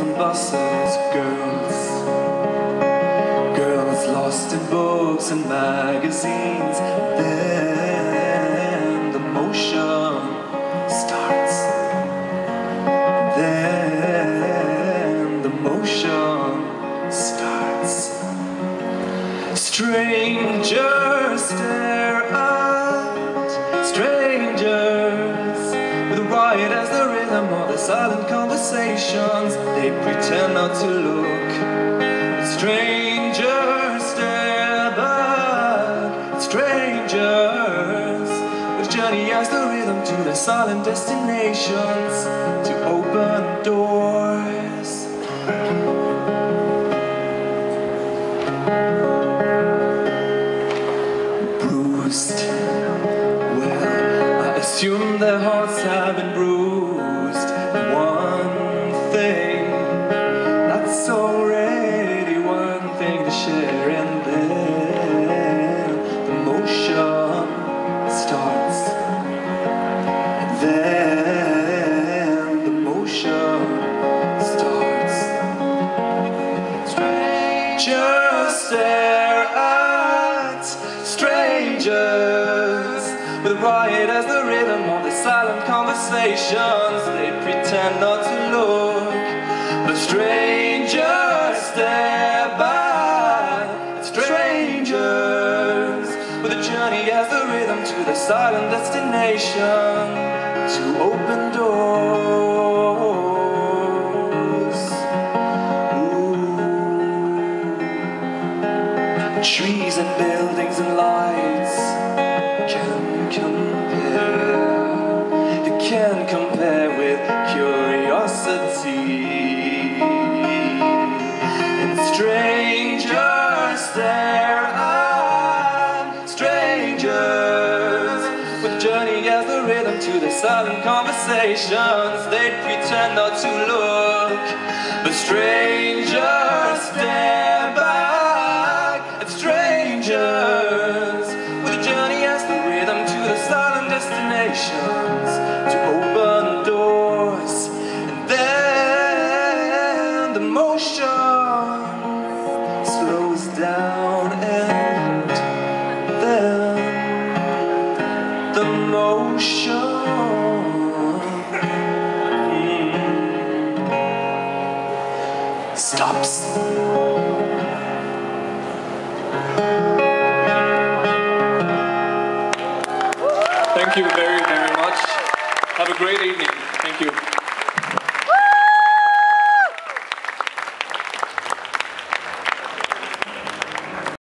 and bustles, girls. Girls lost in books and magazines. Then the motion starts. Then the motion starts. Strangers stare at strangers with a riot as the rhythm of the silent conversations. They pretend not to look. Strangers stare back strangers with journey as the rhythm to their silent destinations to open doors. bruised. Well, I assume their hearts have been bruised. Stare at strangers with riot as the rhythm of the silent conversations. They pretend not to look, but strangers stare back strangers with a journey as the rhythm to the silent destination to open doors. Trees and buildings and lights can compare. They can compare with curiosity. And strangers there at strangers with journey as the rhythm to the silent conversations. They pretend not to look, but strangers stare to open doors. And then the motion slows down and then the motion stops. Thank you very, very much. Have a great evening. Thank you.